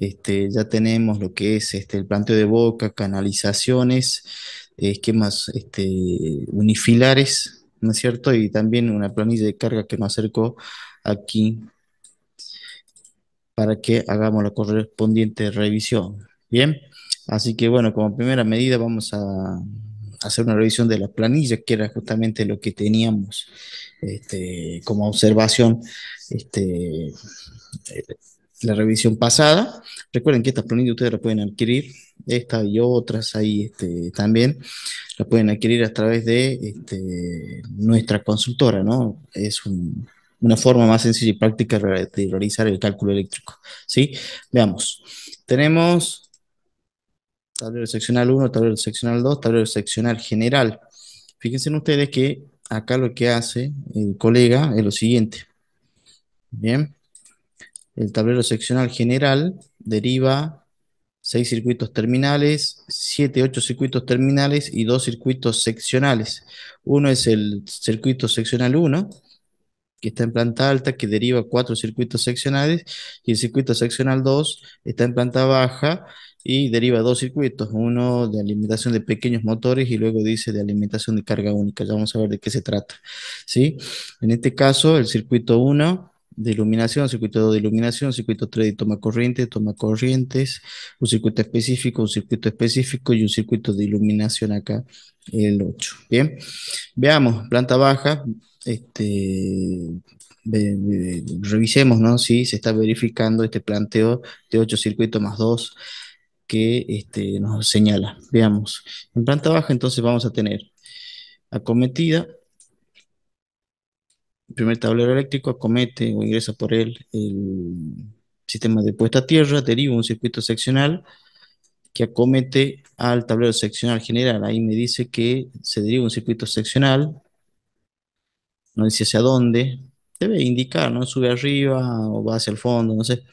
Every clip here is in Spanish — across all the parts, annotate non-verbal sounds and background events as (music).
este, ya tenemos lo que es este, el planteo de boca, canalizaciones, esquemas este, unifilares, ¿no es cierto? Y también una planilla de carga que nos acercó aquí para que hagamos la correspondiente revisión. Bien, así que bueno, como primera medida vamos a hacer una revisión de la planilla, que era justamente lo que teníamos este, como observación la revisión pasada. Recuerden que esta planilla ustedes la pueden adquirir, esta y otras ahí este, también, la pueden adquirir a través de este, nuestra consultora, ¿no? Es una forma más sencilla y práctica de realizar el cálculo eléctrico, ¿sí? Veamos. Tenemos tablero seccional 1, tablero seccional 2, tablero seccional general. Fíjense ustedes que acá lo que hace el colega es lo siguiente. Bien. El tablero seccional general deriva 6 circuitos terminales, 7, 8 circuitos terminales y 2 circuitos seccionales. Uno es el circuito seccional 1, que está en planta alta, que deriva 4 circuitos seccionales, y el circuito seccional 2 está en planta baja y deriva dos circuitos, uno de alimentación de pequeños motores y luego dice de alimentación de carga única. Ya vamos a ver de qué se trata. ¿sí? En este caso, el circuito 1 de iluminación, circuito 2 de iluminación, circuito 3 de toma corriente, toma corrientes, un circuito específico, un circuito específico y un circuito de iluminación acá, el 8. Bien, veamos, planta baja, este, revisemos ¿no? si se está verificando este planteo de 8 circuitos más 2 que este, nos señala. Veamos, en planta baja entonces vamos a tener acometida primer tablero eléctrico acomete o ingresa por él el sistema de puesta a tierra, deriva un circuito seccional que acomete al tablero seccional general. Ahí me dice que se deriva un circuito seccional, no dice hacia dónde, debe indicar, ¿no? Sube arriba o va hacia el fondo, no sé.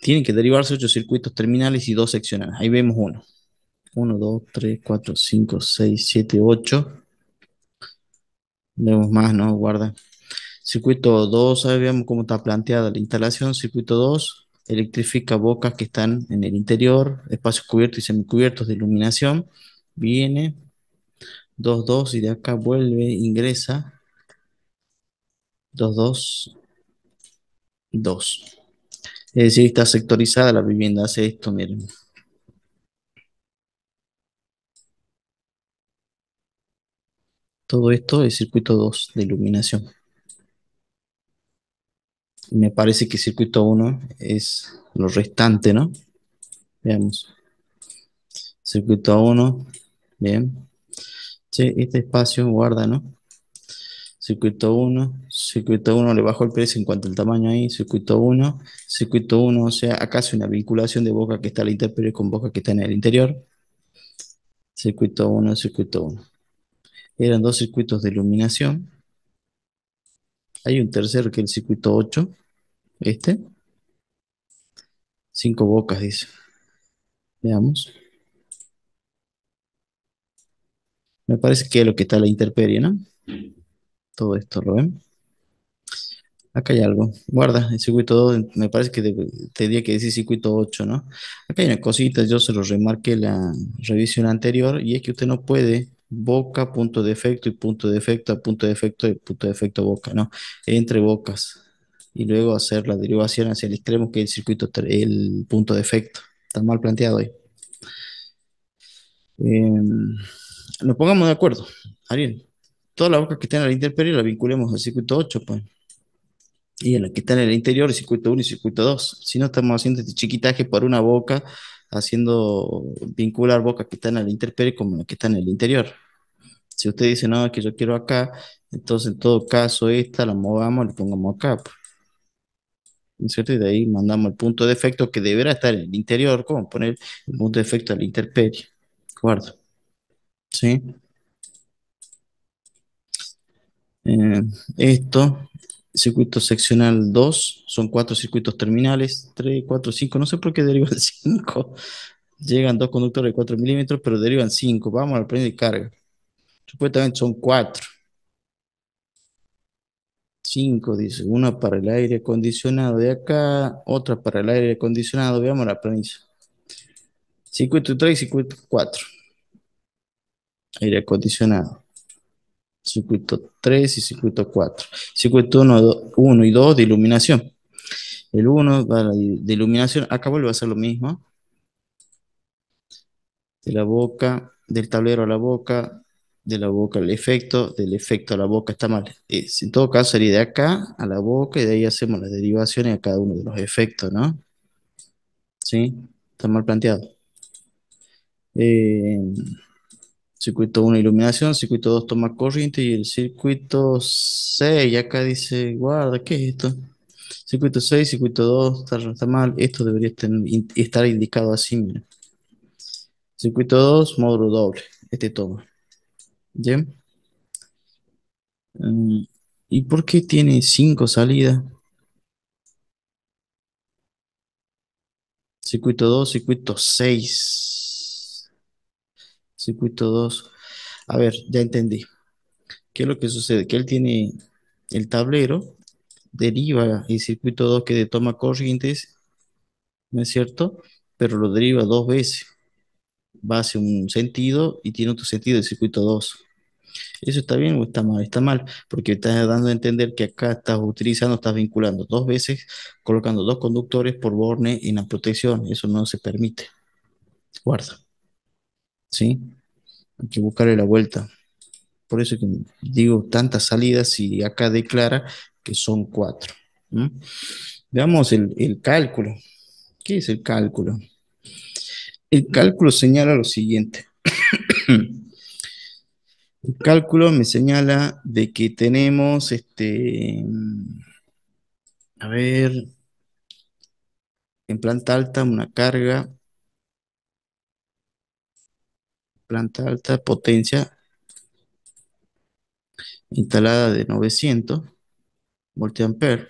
Tienen que derivarse ocho circuitos terminales y dos seccionales. Ahí vemos uno. 1, 2, 3, 4, 5, 6, 7, 8. Vemos más, ¿no? Guarda. Circuito 2, sabemos cómo está planteada la instalación. Circuito 2 electrifica bocas que están en el interior, espacios cubiertos y semicubiertos de iluminación. Viene 2, 2 y de acá vuelve, ingresa 2, 2, 2. Es decir, está sectorizada la vivienda, hace esto, miren. Todo esto es circuito 2 de iluminación. Me parece que circuito 1 es lo restante, ¿no? Veamos. Circuito 1, bien. Sí, este espacio guarda, ¿no? Circuito 1, circuito 1 le bajo el precio en cuanto al tamaño ahí, circuito 1, circuito 1, o sea, acá hace una vinculación de boca que está al interior con boca que está en el interior. Circuito 1, circuito 1. Eran dos circuitos de iluminación. Hay un tercero que es el circuito 8, este. Cinco bocas, dice. Veamos. Me parece que es lo que está la intemperie, ¿no? Todo esto, ¿lo ven? Acá hay algo. Guarda, el circuito 2, me parece que tendría que decir circuito 8, ¿no? Acá hay una cosita, yo se lo remarqué la revisión anterior, y es que usted no puede boca, punto de efecto y punto de efecto, punto de efecto y punto de efecto boca, ¿no? Entre bocas. Y luego hacer la derivación hacia el extremo que es el circuito, el punto de efecto. Está mal planteado ahí. Em, nos pongamos de acuerdo. Ariel, toda la boca que está en la intemperie la vinculemos al circuito 8, pues. Y en la que está en el interior, el circuito 1 y circuito 2. Si no, estamos haciendo este chiquitaje por una boca haciendo vincular boca que está en el interperie como la que está en el interior. Si usted dice, no, que yo quiero acá, entonces en todo caso esta la movamos la pongamos acá. Pues. cierto? Y de ahí mandamos el punto de efecto que deberá estar en el interior, como poner el punto de efecto al interperie. Guardo. ¿Sí? Eh, esto circuito seccional 2, son cuatro circuitos terminales, 3, 4, 5, no sé por qué derivan (laughs) 5. Llegan dos conductores de 4 milímetros, pero derivan 5. Vamos al prende de carga. Supuestamente son 4. 5, dice, una para el aire acondicionado de acá, otra para el aire acondicionado, veamos la planilla. Circuito 3 y circuito 4. Aire acondicionado. Circuito 3 y circuito 4. Circuito 1, 1 y 2 de iluminación. El 1 de iluminación, acá vuelve a ser lo mismo. De la boca, del tablero a la boca, de la boca al efecto, del efecto a la boca está mal. en todo caso sería de acá a la boca y de ahí hacemos las derivaciones a cada uno de los efectos, ¿no? ¿Sí? Está mal planteado. Eh, circuito 1 iluminación, circuito 2 toma corriente y el circuito 6, acá dice, guarda, ¿qué es esto? Circuito 6, circuito 2, está, mal, esto debería estar indicado así, mira. Circuito 2, módulo doble, este toma. ¿Bien? Mm, ¿Y por qué tiene 5 salidas? Circuito 2, circuito 6. Circuito 2. A ver, ya entendí. ¿Qué es lo que sucede? Que él tiene el tablero, deriva el circuito 2 que toma corrientes, ¿no es cierto? Pero lo deriva dos veces. Va hacia un sentido y tiene otro sentido el circuito 2. ¿Eso está bien o está mal? Está mal, porque estás dando a entender que acá estás utilizando, estás vinculando dos veces, colocando dos conductores por borne en la protección. Eso no se permite. Guarda. ¿Sí? Hay que buscarle la vuelta. Por eso que digo tantas salidas y acá declara que son cuatro. Veamos el, el cálculo. ¿Qué es el cálculo? El cálculo señala lo siguiente. (coughs) El cálculo me señala de que tenemos, este, a ver, en planta alta una carga, planta alta, potencia instalada de 900 voltiamperes,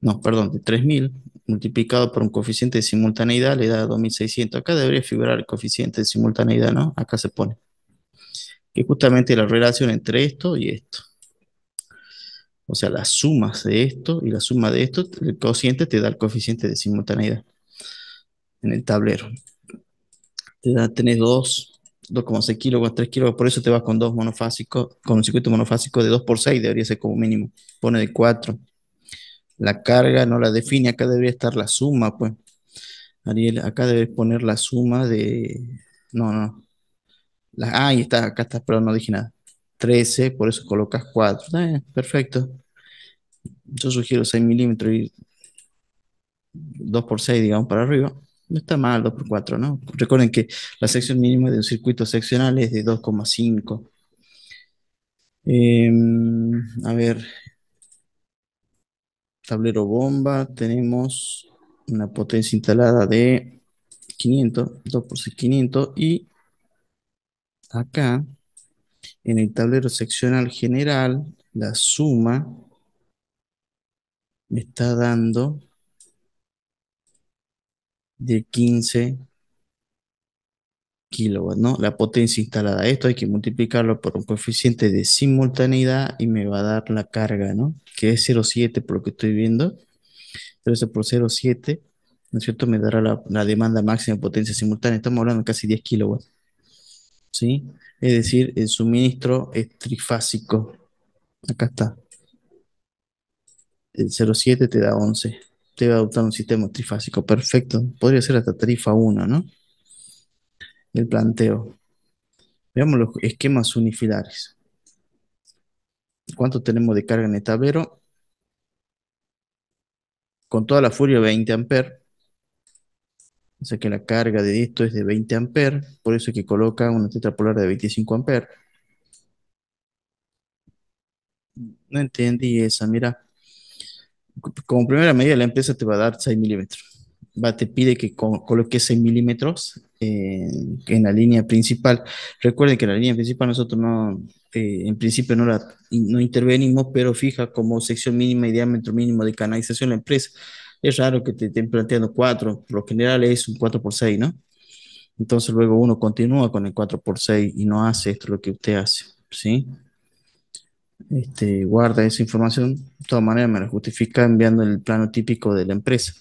no, perdón, de 3000, multiplicado por un coeficiente de simultaneidad le da 2600. Acá debería figurar el coeficiente de simultaneidad, ¿no? Acá se pone que justamente la relación entre esto y esto. O sea, las sumas de esto y la suma de esto, el cociente te da el coeficiente de simultaneidad en el tablero. Te da, tenés 2, 2,6 kilos, 3 kilos, por eso te vas con dos monofásicos, con un circuito monofásico de 2 por 6, debería ser como mínimo. Pone de 4. La carga no la define, acá debería estar la suma, pues. Ariel, acá debes poner la suma de... No, no, ah, ahí está, acá está, pero no dije nada. 13, por eso colocas 4. Eh, perfecto. Yo sugiero 6 milímetros y 2 por 6, digamos, para arriba. No está mal 2 por 4, ¿no? Recuerden que la sección mínima de un circuito seccional es de 2,5. Em, a ver. Tablero bomba, tenemos una potencia instalada de 500, 2 por 6, 500 y acá, en el tablero seccional general, la suma me está dando de 15 kilowatts, ¿no? La potencia instalada. Esto hay que multiplicarlo por un coeficiente de simultaneidad y me va a dar la carga, ¿no? Que es 0,7 por lo que estoy viendo. 13 por 0,7, ¿no es cierto? Me dará la, la demanda máxima de potencia simultánea. Estamos hablando de casi 10 kilowatts. ¿sí? Es decir, el suministro es trifásico. Acá está. El 07 te da 11. A adoptar un sistema trifásico. Perfecto. Podría ser hasta tarifa 1, ¿no? El planteo. Veamos los esquemas unifilares. ¿Cuánto tenemos de carga en el tablero? Con toda la furia 20 amperes. O sea que la carga de esto es de 20 amperes, por eso es que coloca una tetrapolar de 25 amperes. No entendí esa, mira. Como primera medida la empresa te va a dar 6 milímetros. Va, te pide que coloques 6 milímetros en la línea principal. Recuerden que la línea principal nosotros no, eh, en principio no, la, no intervenimos, pero fija como sección mínima y diámetro mínimo de canalización la empresa es raro que te estén planteando 4, por lo general es un 4 por 6, ¿no? Entonces luego uno continúa con el 4 por 6 y no hace esto lo que usted hace, ¿sí? Este, guarda esa información. De todas maneras, me la justifica enviando el plano típico de la empresa.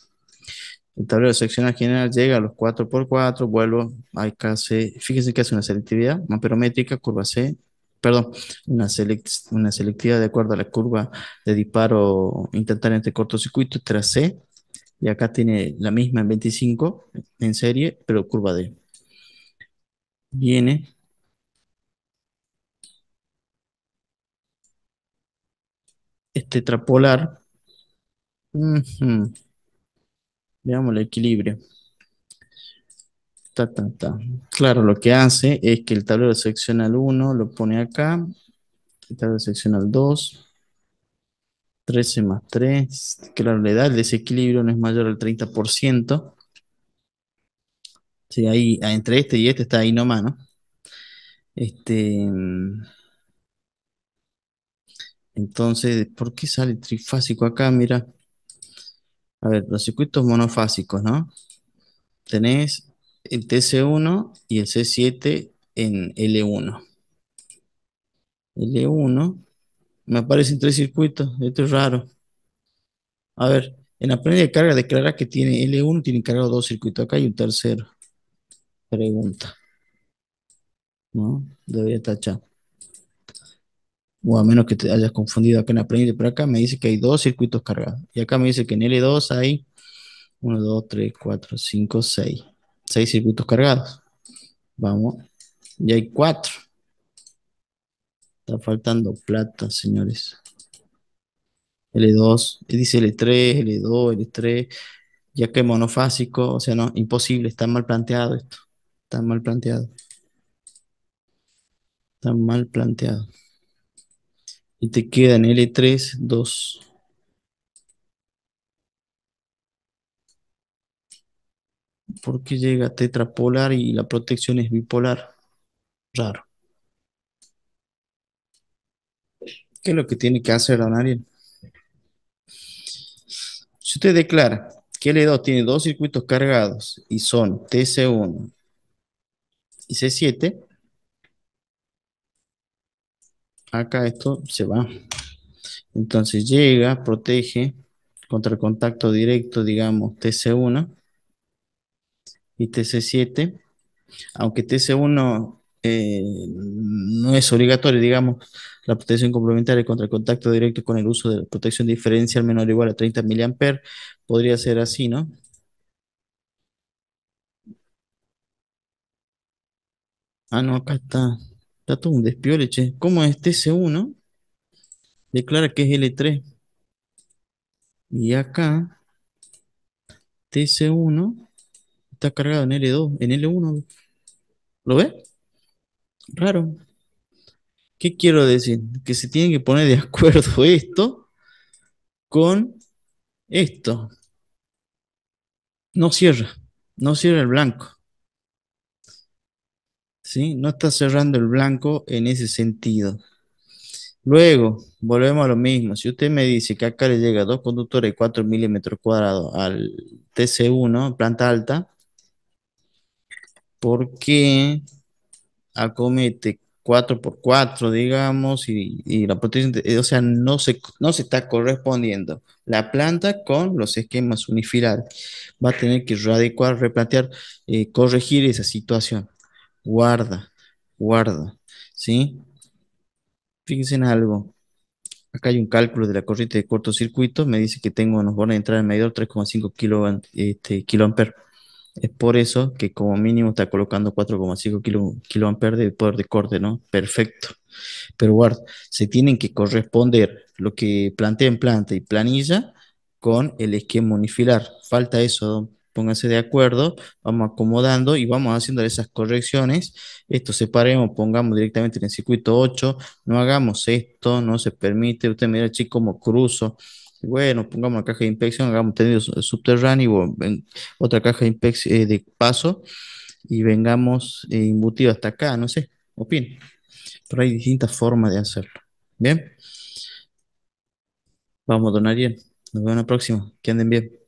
El tablero seccional general llega a los 4x4, vuelvo, acá hace, fíjense que hace una selectividad maperométrica, curva C, perdón, una, una selectividad de acuerdo a la curva de disparo instantáneo entre cortocircuito, tras C, y acá tiene la misma en 25 en serie, pero curva D. Viene este trapolar. Veamos el equilibrio. Ta, ta, ta. Claro, lo que hace es que el tablero seccional 1 lo pone acá, el tablero seccional 2, 13 más 3, claro, le da el desequilibrio no es mayor al 30%. Sí, ahí, entre este y este está ahí nomás, ¿no? Este, entonces, ¿por qué sale trifásico acá? Mira. A ver, los circuitos monofásicos, ¿no? Tenés el TC1 y el C7 en L1. L1, me aparecen tres circuitos, esto es raro. A ver, en la planilla de carga declara que tiene L1, tiene cargado dos circuitos, acá hay un tercero. Pregunta. ¿No? Debería tachar. O a menos que te hayas confundido acá en la pero acá me dice que hay dos circuitos cargados. Y acá me dice que en L2 hay 1, 2, 3, 4, 5, 6. 6 circuitos cargados. Vamos. Y hay 4. Está faltando plata, señores. L2, dice L3, L2, L3, ya que monofásico, o sea, no, imposible, está mal planteado esto. Está mal planteado. Está mal planteado. Y te queda en L3, 2. ¿Por qué llega tetrapolar y la protección es bipolar? Raro. ¿Qué es lo que tiene que hacer, don Ariel? Si usted declara que L2 tiene dos circuitos cargados y son TC1 y C7, acá esto se va. Entonces llega, protege contra el contacto directo, digamos, TC1 y TC7, aunque TC1 eh, no es obligatorio, digamos, la protección complementaria contra el contacto directo con el uso de la protección diferencial menor o igual a 30 mA, podría ser así, ¿no? Ah, no, acá está, está todo un despiole, che. ¿Cómo es TC1? Declara que es L3. Y acá, TC1 está cargado en L2, en L1. ¿Lo ve? Raro. ¿Qué quiero decir? Que se tiene que poner de acuerdo (laughs) esto con esto. No cierra, no cierra el blanco. No está cerrando el blanco en ese sentido. Luego, volvemos a lo mismo. Si usted me dice que acá le llega dos conductores de 4 milímetros cuadrados al TC1, planta alta, ¿por qué acomete 4x4, digamos, y, la protección, o sea, no se, no se está correspondiendo la planta con los esquemas unifilares. Va a tener que radicar, replantear, eh, corregir esa situación. Guarda, guarda, ¿sí? Fíjense en algo. Acá hay un cálculo de la corriente de cortocircuito. Me dice que tengo unos bornes de entrada en medidor 3,5 kilo, este, kiloamperes. Es por eso que como mínimo está colocando 4,5 kilo, de poder de corte, ¿no? Perfecto. Pero guarda, se tienen que corresponder lo que plantea en planta y planilla con el esquema unifilar. Falta eso, pónganse de acuerdo, vamos acomodando y vamos haciendo esas correcciones. Esto separemos, pongamos directamente en el circuito 8, no hagamos esto, no se permite. Usted mira, chico, como cruzo. Bueno, pongamos la caja de inspección, hagamos tendido subterráneo, otra caja de, eh, de paso y vengamos eh, hasta acá, no sé, opinen. Pero hay distintas formas de hacerlo. Bien. Vamos, don Ariel. Nos vemos en la próxima. Que anden bien.